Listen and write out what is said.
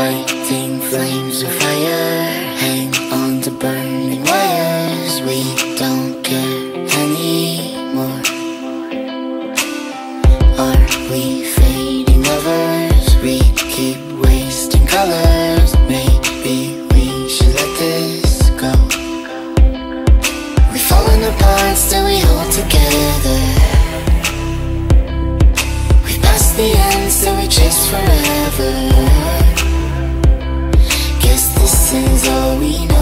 Fighting flames of fire. Hang on to burning wires. We don't care anymore. Are we fading lovers? We keep wasting colors. Maybe we should let this go. We've fallen apart, still we we know.